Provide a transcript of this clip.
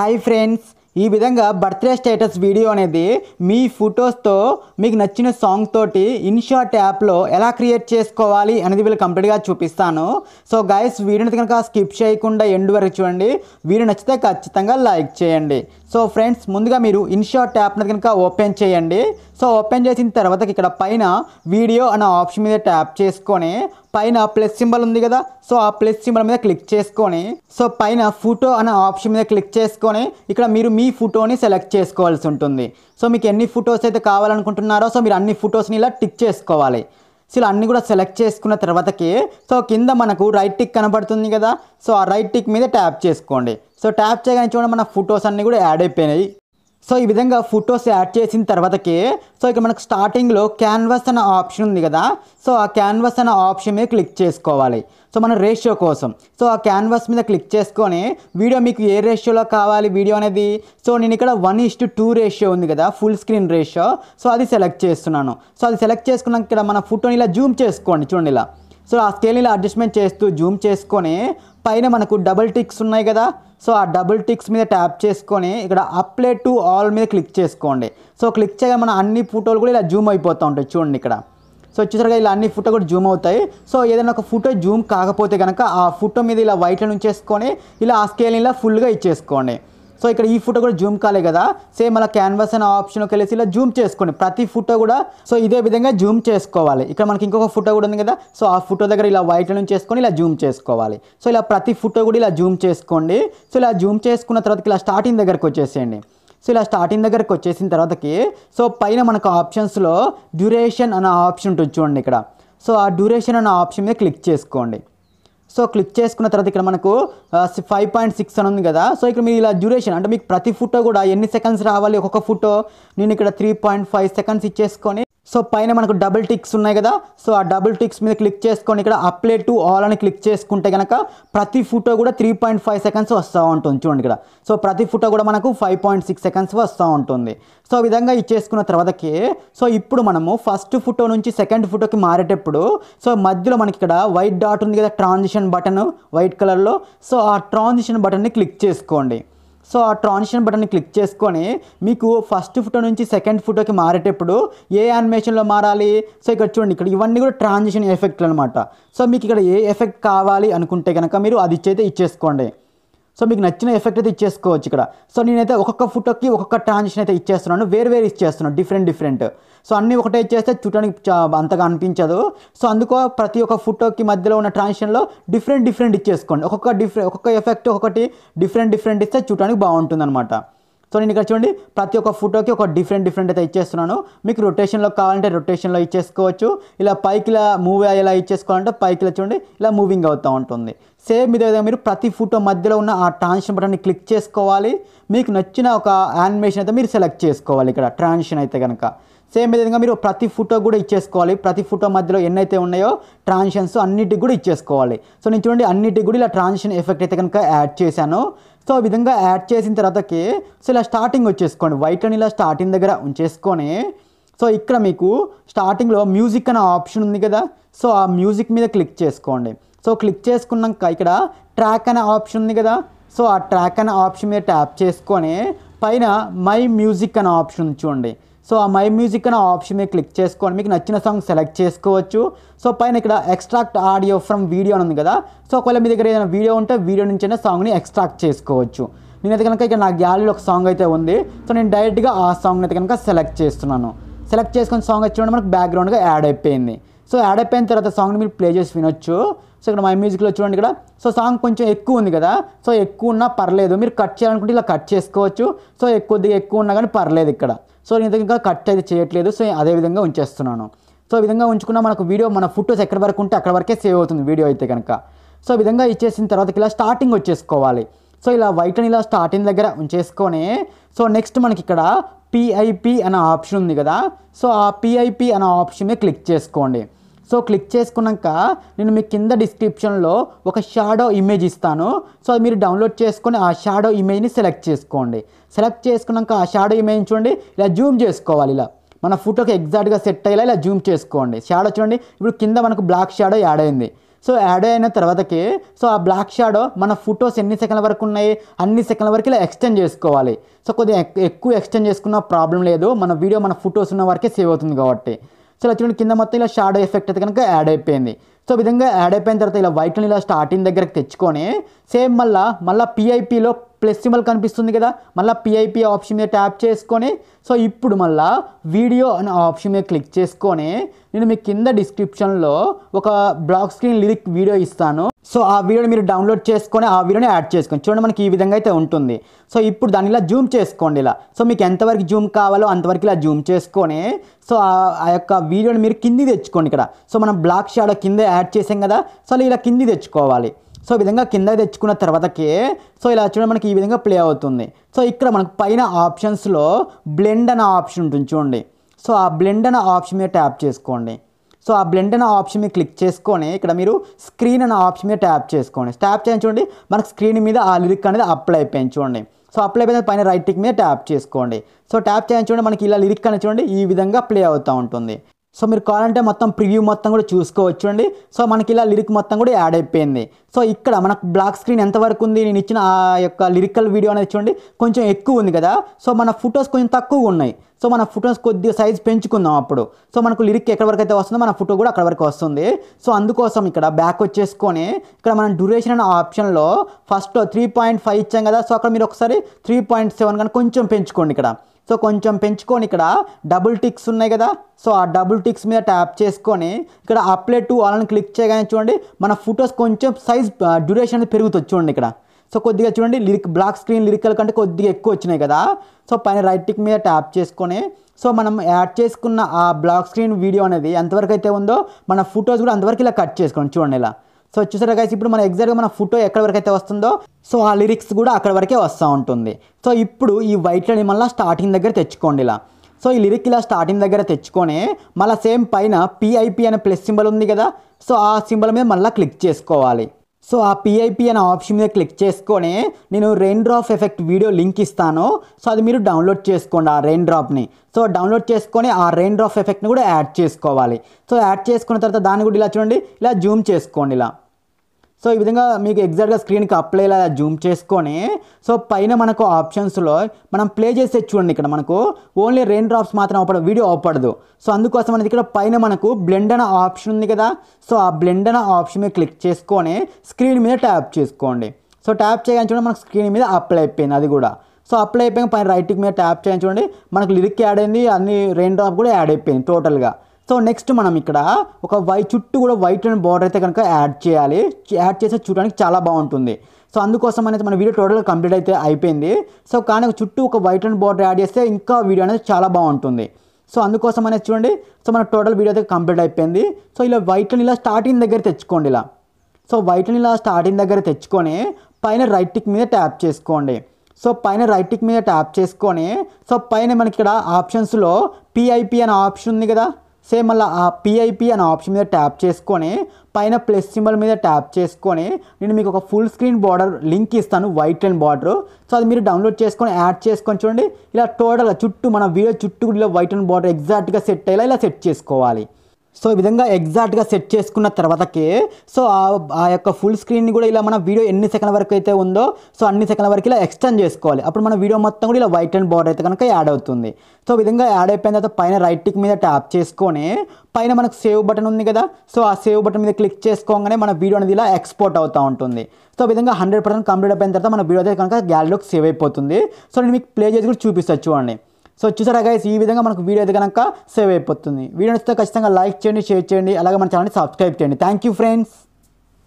Hi friends ఈ విధంగా birthday status video అనేది మీ ఫొటోస్తో మీకు నచ్చిన సాంగ్ తోటి ఇన్షాట్ యాప్లో ఎలా క్రియేట్ చేసుకోవాలి అనేది వీళ్ళు కంప్లీట్గా చూపిస్తాను. సో గైస్ వీడియోని కనుక స్కిప్ చేయకుండా ఎండ్ వరకు చూడండి. వీడియో నచ్చితే ఖచ్చితంగా లైక్ చేయండి. సో ఫ్రెండ్స్ ముందుగా మీరు ఇన్షాట్ యాప్ని కనుక ఓపెన్ చేయండి. సో ఓపెన్ చేసిన తర్వాత ఇక్కడ పైన వీడియో అనే ఆప్షన్ మీద ట్యాప్ చేసుకొని పైన ప్లస్ సింబల్ ఉంది కదా సో ఆ ప్లస్ సింబల్ మీద క్లిక్ చేసుకొని సో పైన ఫోటో అనే ఆప్షన్ మీద క్లిక్ చేసుకొని ఇక్కడ మీరు మీ ఫోటోని సెలెక్ట్ చేసుకోవాల్సి ఉంటుంది. సో మీకు ఎన్ని ఫొటోస్ అయితే కావాలనుకుంటున్నారో సో మీరు అన్ని ఫొటోస్ని ఇలా టిక్ చేసుకోవాలి. సో ఇలా అన్ని కూడా సెలెక్ట్ చేసుకున్న తర్వాతకి సో కింద మనకు రైట్ టిక్ కనబడుతుంది కదా సో ఆ రైట్ టిక్ మీద ట్యాప్ చేసుకోండి. సో ట్యాప్ చేయగానే చూడండి మన ఫొటోస్ అన్నీ కూడా యాడ్ అయిపోయినాయి. సో ఈ విధంగా ఫొటోస్ యాడ్ చేసిన తర్వాతకి సో ఇక్కడ మనకు స్టార్టింగ్లో క్యాన్వాస్ అనే ఆప్షన్ ఉంది కదా సో ఆ క్యాన్వాస్ అనే ఆప్షన్ మీద క్లిక్ చేసుకోవాలి. సో మన రేషియో కోసం. సో ఆ క్యాన్వాస్ మీద క్లిక్ చేసుకొని వీడియో మీకు ఏ రేషియోలో కావాలి వీడియో అనేది? సో నేను ఇక్కడ వన్ ఇస్ టూ రేషియో ఉంది కదా ఫుల్ స్క్రీన్ రేషియో. సో అది సెలెక్ట్ చేస్తున్నాను. సో అది సెలెక్ట్ చేసుకున్నాక ఇక్కడ మన ఫోటోని ఇలా జూమ్ చేసుకోండి చూడండి ఇలా. సో ఆ స్కేల్ ఇలా అడ్జస్ట్మెంట్ చేస్తూ జూమ్ చేసుకొని పైన మనకు డబుల్ టిక్స్ ఉన్నాయి కదా సో ఆ డబుల్ టిక్స్ మీద ట్యాప్ చేసుకొని ఇక్కడ అప్లై టు ఆల్ మీద క్లిక్ చేసుకోండి. సో క్లిక్ చేయగా మన అన్ని ఫోటోలు కూడా ఇలా జూమ్ అయిపోతూ ఉంటాయి చూడండి ఇక్కడ. సో వచ్చేసరికి ఇలా అన్ని ఫోటో కూడా జూమ్ అవుతాయి. సో ఏదైనా ఒక ఫోటో జూమ్ కాకపోతే కనుక ఆ ఫోటో మీద ఇలా వైట్లో ఉంచేసుకొని ఇలా ఆ స్కేల్ ఇలా ఫుల్గా ఇచ్చేసుకోండి. సో ఇక్కడ ఈ ఫోటో కూడా జూమ్ కాలే కదా. సేమ్ అలా క్యాన్వాస్ అనే ఆప్షన్ వెళ్ళేసి ఇలా జూమ్ చేసుకోండి. ప్రతి ఫోటో కూడా సో ఇదే విధంగా జూమ్ చేసుకోవాలి. ఇక్కడ మనకి ఇంకొక ఫోటో కూడా ఉంది కదా. సో ఆ ఫోటో దగ్గర ఇలా వైట్ నుంచి చేసుకొని ఇలా జూమ్ చేసుకోవాలి. సో ఇలా ప్రతి ఫోటో కూడా ఇలా జూమ్ చేసుకోండి. సో ఇలా జూమ్ చేసుకున్న తర్వాత ఇలా స్టార్టింగ్ దగ్గరకు వచ్చేసేయండి. సో ఇలా స్టార్టింగ్ దగ్గరకు వచ్చేసిన తర్వాతకి సో పైన మనకు ఆప్షన్స్లో డ్యూరేషన్ అనే ఆప్షన్ ఉంటుంది చూడండి ఇక్కడ. సో ఆ డ్యూరేషన్ అనే ఆప్షన్ మీద క్లిక్ చేసుకోండి. సో క్లిక్ చేసుకున్న తర్వాత ఇక్కడ మనకు ఫైవ్ పాయింట్ సిక్స్ అని ఉంది కదా. సో ఇక్కడ మీరు ఇలా డ్యూరేషన్ అంటే మీకు ప్రతి ఫోటో కూడా ఎన్ని సెకండ్స్ రావాలి ఒక్కొక్క ఫోటో. నేను ఇక్కడ త్రీ పాయింట్ ఫైవ్ సెకండ్స్ ఇచ్చేసుకొని సో పైన మనకు డబుల్ టిక్స్ ఉన్నాయి కదా. సో ఆ డబుల్ టిక్స్ మీద క్లిక్ చేసుకొని ఇక్కడ అప్లై టు ఆల్ అని క్లిక్ చేసుకుంటే కనుక ప్రతి ఫోటో కూడా త్రీ పాయింట్ ఫైవ్ సెకండ్స్ వస్తూ ఉంటుంది. చూడండి ఇక్కడ. సో ప్రతి ఫోటో కూడా మనకు ఫైవ్ పాయింట్ సిక్స్ సెకండ్స్ వస్తూ ఉంటుంది. సో ఈ విధంగా ఇచ్చేసుకున్న తర్వాతకి సో ఇప్పుడు మనము ఫస్ట్ ఫోటో నుంచి సెకండ్ ఫోటోకి మారేటప్పుడు సో మధ్యలో మనకి ఇక్కడ వైట్ డాట్ ఉంది కదా ట్రాన్జిషన్ బటన్ వైట్ కలర్లో సో ఆ ట్రాన్జిషన్ బటన్ని క్లిక్ చేసుకోండి. సో ఆ ట్రాన్సిషన్ బటన్ క్లిక్ చేసుకొని మీకు ఫస్ట్ ఫోటో నుంచి సెకండ్ ఫోటోకి మారేటప్పుడు ఏ యానిమేషన్లో మారాలి? సో ఇక్కడ చూడండి ఇక్కడ ఇవన్నీ కూడా ట్రాన్సిషన్ ఎఫెక్ట్లు అనమాట సో మీకు ఇక్కడ ఏ ఎఫెక్ట్ కావాలి అనుకుంటే కనుక మీరు అది ఇచ్చైతే ఇచ్చేసుకోండి. సో మీకు నచ్చిన ఎఫెక్ట్ అయితే ఇచ్చేసుకోవచ్చు ఇక్కడ. సో నేనైతే ఒక్కొక్క ఫోటోకి ఒక్కొక్క ట్రాన్సిషన్ అయితే ఇచ్చేస్తున్నాను. వేరు వేరు ఇచ్చేస్తున్నాను. డిఫరెంట్ డిఫరెంట్ సో అన్నీ ఒకటే ఇచ్చేస్తే చూడడానికి చా- అంతగా అనిపించదు. సో అందుకో ప్రతి ఒక్క ఫోటోకి మధ్యలో ఉన్న ట్రాన్సిషన్లో డిఫరెంట్ డిఫరెంట్ ఇచ్చేసుకోండి. ఒక్కొక్క డిఫరెంట్ ఒక్కొక్క ఎఫెక్ట్ ఒకటి డిఫరెంట్ డిఫరెంట్ ఇస్తే చూడడానికి బాగుంటుంది అనమాట సో నేను ఇక్కడ చూడండి ప్రతి ఒక్క ఫోటోకి ఒక డిఫరెంట్ డిఫరెంట్ అయితే ఇచ్చేస్తున్నాను. మీకు రొటేషన్లో కావాలంటే రొటేషన్లో ఇచ్చేసుకోవచ్చు. ఇలా పైకిలా మూవ్ అయ్యేలా ఇచ్చేసుకోవాలంటే పైకిలా చూడండి ఇలా మూవింగ్ అవుతూ ఉంటుంది. సేమ్ ఇదే విధంగా మీరు ప్రతి ఫోటో మధ్యలో ఉన్న ఆ ట్రాన్సిషన్ బటన్ని క్లిక్ చేసుకోవాలి. మీకు నచ్చిన ఒక యానిమేషన్ అయితే మీరు సెలెక్ట్ చేసుకోవాలి ఇక్కడ ట్రాన్షన్ అయితే కనుక. సేమ్ విధంగా మీరు ప్రతి ఫోటో కూడా ఇచ్చేసుకోవాలి. ప్రతి ఫోటో మధ్యలో ఎన్నైతే ఉన్నాయో ట్రాన్షన్స్ అన్నిటికి కూడా ఇచ్చేసుకోవాలి. సో నేను చూడండి అన్నిటికి కూడా ఇలా ట్రాన్సిషన్ ఎఫెక్ట్ అయితే కనుక యాడ్ చేశాను. సో ఆ విధంగా యాడ్ చేసిన తర్వాతకి సో ఇలా స్టార్టింగ్ వచ్చేసుకోండి. వైట్ అని ఇలా స్టార్టింగ్ దగ్గర ఉంచేసుకొని సో ఇక్కడ మీకు స్టార్టింగ్లో మ్యూజిక్ అనే ఆప్షన్ ఉంది కదా సో ఆ మ్యూజిక్ మీద క్లిక్ చేసుకోండి. సో క్లిక్ చేసుకున్నాక ఇక్కడ ట్రాక్ అనే ఆప్షన్ ఉంది కదా సో ఆ ట్రాక్ అనే ఆప్షన్ మీద ట్యాప్ చేసుకొని పైన మై మ్యూజిక్ అనే ఆప్షన్ చూడండి. సో ఆ మై మ్యూజిక్ అనే ఆప్షన్ మీద క్లిక్ చేసుకొని మీకు నచ్చిన సాంగ్ సెలెక్ట్ చేసుకోవచ్చు. సో పైన ఇక్కడ ఎక్స్ట్రాక్ట్ ఆడియో ఫ్రమ్ వీడియో అని ఉంది కదా. సో ఒకవేళ మీ దగ్గర ఏదైనా వీడియో ఉంటే వీడియో నుంచి అయినా సాంగ్ని ఎక్స్ట్రాక్ట్ చేసుకోవచ్చు. నేనైతే కనుక ఇక్కడ నా గ్యాలరీలో ఒక సాంగ్ అయితే ఉంది. సో నేను డైరెక్ట్గా ఆ సాంగ్ని అయితే కనుక సెలెక్ట్ చేస్తున్నాను. సెలెక్ట్ చేసుకున్న సాంగ్ వచ్చినప్పుడు చూడండి మనకు బ్యాక్గ్రౌండ్గా యాడ్ అయిపోయింది. సో యాడ్ అయిపోయిన తర్వాత సాంగ్ని మీరు ప్లే చేసి వినొచ్చు. సో ఇక్కడ మై మ్యూజిక్లో చూడండి ఇక్కడ. సో సాంగ్ కొంచెం ఎక్కువ ఉంది కదా. సో ఎక్కువ ఉన్నా పర్లేదు. మీరు కట్ చేయాలనుకుంటే ఇలా కట్ చేసుకోవచ్చు. సో ఎక్కువ ఎక్కువ ఉన్నా కానీ పర్లేదు ఇక్కడ. సో నేను ఇంకా కట్ అయితే చేయట్లేదు. సో అదే విధంగా ఉంచేస్తున్నాను. సో ఈ విధంగా ఉంచుకున్న మనకు వీడియో మన ఫొటోస్ ఎక్కడి వరకు ఉంటే అక్కడ వరకే సేవ్ అవుతుంది వీడియో అయితే కనుక. సో ఈ విధంగా ఇచ్చేసిన తర్వాత ఇలా స్టార్టింగ్ వచ్చేసుకోవాలి. సో ఇలా వైట్ అని ఇలా స్టార్టింగ్ దగ్గర ఉంచేసుకొని సో నెక్స్ట్ మనకి ఇక్కడ పిఐపి అనే ఆప్షన్ ఉంది కదా. సో ఆ పిఐపి అనే ఆప్షన్ మీద క్లిక్ చేసుకోండి. సో క్లిక్ చేసుకున్నాక నేను మీ కింద డిస్క్రిప్షన్లో ఒక షాడో ఇమేజ్ ఇస్తాను. సో అది మీరు డౌన్లోడ్ చేసుకొని ఆ షాడో ఇమేజ్ని సెలెక్ట్ చేసుకోండి. సెలెక్ట్ చేసుకున్నాక ఆ షాడో ఇమేజ్ చూడండి ఇలా జూమ్ చేసుకోవాలి ఇలా. మన ఫోటోకి ఎగ్జాక్ట్గా సెట్ అయ్యేలా ఇలా జూమ్ చేసుకోండి. షాడో చూడండి ఇప్పుడు కింద మనకు బ్లాక్ షాడో యాడ్ అయింది. సో యాడ్ అయిన తర్వాతకి సో ఆ బ్లాక్ షాడో మన ఫొటోస్ ఎన్ని సెకండ్ల వరకు ఉన్నాయి అన్ని సెకండ్ల వరకు ఇలా ఎక్స్టెండ్ చేసుకోవాలి. సో కొద్దిగా ఎక్- ఎక్కువ ఎక్స్టెండ్ చేసుకున్న ప్రాబ్లం లేదు మన వీడియో మన ఫొటోస్ ఉన్న వరకే సేవ్ అవుతుంది కాబట్టి. సో ఇలా చూడండి కింద మొత్తం ఇలా షాడో ఎఫెక్ట్ అయితే కనుక యాడ్ అయిపోయింది. సో విధంగా యాడ్ అయిపోయిన తర్వాత ఇలా వైట్ని ఇలా స్టార్టింగ్ దగ్గరకు తెచ్చుకొని సేమ్ మళ్ళా మళ్ళీ పిఐపిలో ప్లస్ సింబల్ కనిపిస్తుంది కదా మళ్ళీ పిఐపి ఆప్షన్ మీద ట్యాప్ చేసుకొని సో ఇప్పుడు మళ్ళా వీడియో అనే ఆప్షన్ మీద క్లిక్ చేసుకొని నేను మీ కింద డిస్క్రిప్షన్లో ఒక బ్లాక్ స్క్రీన్ లిరిక్ వీడియో ఇస్తాను. సో ఆ వీడియోని మీరు డౌన్లోడ్ చేసుకొని ఆ వీడియోని యాడ్ చేసుకోండి చూడండి మనకి ఈ విధంగా అయితే ఉంటుంది. సో ఇప్పుడు దాన్ని ఇలా జూమ్ చేసుకోండి ఇలా. సో మీకు ఎంతవరకు జూమ్ కావాలో అంతవరకు ఇలా జూమ్ చేసుకొని సో ఆ- ఆ యొక్క వీడియోని మీరు కింది తెచ్చుకోండి ఇక్కడ. సో మనం బ్లాక్ షాడో కింద యాడ్ చేసాం కదా సో అలా ఇలా కింది తెచ్చుకోవాలి. సో ఈ విధంగా కింద తెచ్చుకున్న తర్వాతకి సో ఇలా చూడండి మనకి ఈ విధంగా ప్లే అవుతుంది. సో ఇక్కడ మనకు పైన ఆప్షన్స్లో బ్లెండ్ అనే ఆప్షన్ ఉంటుంది చూడండి. సో ఆ బ్లెండ్ అనే ఆప్షన్ మీద ట్యాప్ చేసుకోండి. సో ఆ బ్లెండ్ అనే ఆప్షన్ మీద క్లిక్ చేసుకొని ఇక్కడ మీరు స్క్రీన్ అనే ఆప్షన్ మీద ట్యాప్ చేసుకోండి. ట్యాప్ చేయండి చూడండి మనకు స్క్రీన్ మీద ఆ లిరిక్ అనేది అప్లై అయిపోయింది చూడండి. సో అప్లై అయిపోయిన పైన రైట్ టిక్ మీద ట్యాప్ చేసుకోండి. సో ట్యాప్ చేయండి చూడండి మనకి ఇలా లిరిక్ అనేది చూడండి ఈ విధంగా ప్లే అవుతూ ఉంటుంది. సో మీరు కావాలంటే మొత్తం ప్రివ్యూ మొత్తం కూడా చూసుకోవచ్చు అండి. సో మనకి ఇలా లిరిక్ మొత్తం కూడా యాడ్ అయిపోయింది. సో ఇక్కడ మనకు బ్లాక్ స్క్రీన్ ఎంతవరకు ఉంది? నేను ఇచ్చిన ఆ యొక్క లిరికల్ వీడియో అనేది చూడండి. కొంచెం ఎక్కువ ఉంది కదా. సో మన ఫొటోస్ కొంచెం తక్కువ ఉన్నాయి. సో మన ఫొటోస్ కొద్దిగా సైజ్ పెంచుకుందాం అప్పుడు. సో మనకు లిరిక్ ఎక్కడ వరకు అయితే వస్తుందో మన ఫోటో కూడా అక్కడ వరకు వస్తుంది. సో అందుకోసం ఇక్కడ బ్యాక్ వచ్చేసుకొని ఇక్కడ మనం డ్యూరేషన్ అనే ఆప్షన్లో ఫస్ట్ త్రీ పాయింట్ ఫైవ్ ఇచ్చాం కదా. సో అక్కడ మీరు ఒకసారి త్రీ పాయింట్ సెవెన్ కానీ కొంచెం పెంచుకోండి ఇక్కడ. సో కొంచెం పెంచుకొని ఇక్కడ డబుల్ టిక్స్ ఉన్నాయి కదా. సో ఆ డబుల్ టిక్స్ మీద ట్యాప్ చేసుకొని ఇక్కడ అప్లై టు వాళ్ళని క్లిక్ చేయగానే చూడండి మన ఫొటోస్ కొంచెం సైజ్ డ్యూరేషన్ అనేది పెరుగుతుంది చూడండి ఇక్కడ. సో కొద్దిగా చూడండి లిరిక్ బ్లాక్ స్క్రీన్ లిరికల్ కంటే కొద్దిగా ఎక్కువ వచ్చినాయి కదా. సో పైన రైట్ టిక్ మీద ట్యాప్ చేసుకొని సో మనం యాడ్ చేసుకున్న ఆ బ్లాక్ స్క్రీన్ వీడియో అనేది ఎంతవరకు అయితే ఉందో మన ఫొటోస్ కూడా అంతవరకు ఇలా కట్ చేసుకోండి చూడండి ఇలా. సో చూసారా గైస్ ఇప్పుడు మన ఎగ్జాక్ట్గా మన ఫోటో ఎక్కడ వరకు అయితే వస్తుందో సో ఆ లిరిక్స్ కూడా అక్కడ వరకే వస్తూ ఉంటుంది. సో ఇప్పుడు ఈ వైట్లని మళ్ళీ స్టార్టింగ్ దగ్గర తెచ్చుకోండి ఇలా. సో ఈ లిరిక్ ఇలా స్టార్టింగ్ దగ్గర తెచ్చుకొని మళ్ళీ సేమ్ పైన పిఐపి అనే ప్లస్ సింబల్ ఉంది కదా సో ఆ సింబల్ మీద మళ్ళీ క్లిక్ చేసుకోవాలి. సో ఆ పిఐపి అనే ఆప్షన్ మీద క్లిక్ చేసుకొని నేను rain drop effect video link ఇస్తాను. సో అది మీరు డౌన్లోడ్ చేసుకోండి ఆ రెయిన్ డ్రాప్ని సో డౌన్లోడ్ చేసుకొని ఆ రెయిన్ డ్రాప్ ఎఫెక్ట్ని కూడా యాడ్ చేసుకోవాలి. సో యాడ్ చేసుకున్న తర్వాత దాన్ని కూడా ఇలా చూడండి ఇలా జూమ్ చేసుకోండి ఇలా. సో ఈ విధంగా మీకు ఎగ్జాక్ట్గా స్క్రీన్కి అప్లైలా జూమ్ చేసుకొని సో పైన మనకు ఆప్షన్స్లో మనం ప్లే చేసే చూడండి ఇక్కడ మనకు ఓన్లీ రెయిన్ డ్రాప్స్ మాత్రం అవపడదు వీడియో అవపడదు సో అందుకోసం అనేది ఇక్కడ పైన మనకు బ్లెండ్ అనే ఆప్షన్ ఉంది కదా సో ఆ బ్లెండ్ అనే ఆప్షన్ మీద క్లిక్ చేసుకొని స్క్రీన్ మీద ట్యాప్ చేసుకోండి. సో ట్యాప్ చేయగానే చూడండి మనకు స్క్రీన్ మీద అప్లై అయిపోయింది అది కూడా. సో అప్లై అయిపోయిన పైన రైటింగ్ మీద ట్యాప్ చేయని చూడండి మనకు లిరిక్ యాడ్ అయింది అన్ని రెయిన్ డ్రాప్ కూడా యాడ్ అయిపోయింది టోటల్గా సో నెక్స్ట్ మనం ఇక్కడ ఒక వై చుట్టూ కూడా వైట్ అండ్ బార్డర్ అయితే కనుక యాడ్ చేయాలి. యాడ్ చేస్తే చూడడానికి చాలా బాగుంటుంది. సో అందుకోసం అనేది మన వీడియో టోటల్ కంప్లీట్ అయితే అయిపోయింది. సో కానీ చుట్టూ ఒక వైట్ అండ్ బార్డర్ యాడ్ చేస్తే ఇంకా వీడియో అనేది చాలా బాగుంటుంది. సో అందుకోసం అనేది చూడండి. సో మన టోటల్ వీడియో అయితే కంప్లీట్ అయిపోయింది. సో ఇలా వైట్ ఇలా స్టార్టింగ్ దగ్గర తెచ్చుకోండి ఇలా. సో వైట్ని ఇలా స్టార్టింగ్ దగ్గర తెచ్చుకొని పైన రైట్ టిక్ మీద ట్యాప్ చేసుకోండి. సో పైన రైట్ టిక్ మీద ట్యాప్ చేసుకొని సో పైన మనకి ఇక్కడ ఆప్షన్స్లో పిఐపి అనే ఆప్షన్ ఉంది కదా. సేమ్ మళ్ళీ ఆ పిఐపి అనే ఆప్షన్ మీద ట్యాప్ చేసుకొని పైన ప్లస్ సింబల్ మీద ట్యాప్ చేసుకొని నేను మీకు ఒక ఫుల్ స్క్రీన్ బార్డర్ లింక్ ఇస్తాను వైట్ అండ్ బార్డర్ సో అది మీరు డౌన్లోడ్ చేసుకొని యాడ్ చేసుకొని చూడండి. ఇలా టోటల్ చుట్టూ మన వీడియో చుట్టూ వైట్ అండ్ బార్డర్ ఎగ్జాక్ట్గా సెట్ అయ్యేలా ఇలా సెట్ చేసుకోవాలి. సో ఈ విధంగా ఎగ్జాక్ట్గా సెట్ చేసుకున్న తర్వాతకి సో ఆ- ఆ యొక్క ఫుల్ స్క్రీన్ని కూడా ఇలా మన వీడియో ఎన్ని సెకండ్ల వరకు అయితే ఉందో సో అన్ని సెకండ్ల వరకు ఇలా ఎక్స్టెండ్ చేసుకోవాలి. అప్పుడు మన వీడియో మొత్తం కూడా ఇలా వైట్ అండ్ బార్డర్ అయితే కనుక యాడ్ అవుతుంది. సో ఈ విధంగా యాడ్ అయిపోయిన తర్వాత పైన రైట్ టిక్ మీద ట్యాప్ చేసుకొని పైన మనకు సేవ్ బటన్ ఉంది కదా సో ఆ సేవ్ బటన్ మీద క్లిక్ చేసుకోగానే మన వీడియో అనేది ఇలా ఎక్స్పోర్ట్ అవుతూ ఉంటుంది. సో విధంగా హండ్రెడ్ పర్సెంట్ కంప్లీట్ అయిపోయిన తర్వాత మన వీడియో అయితే కనుక గ్యాలరీలోకి సేవ్ అయిపోతుంది. సో నేను మీకు ప్లే చేసి కూడా చూపిస్తాను చూడండి. సో చూసారా గైస్ ఈ విధంగా మనకు వీడియో అయితే కనుక సేవ్ అయిపోతుంది. వీడియో నచ్చితే ఖచ్చితంగా లైక్ చేయండి షేర్ చేయండి అలాగే మన ఛానల్ని సబ్స్క్రైబ్ చేయండి. Thank you friends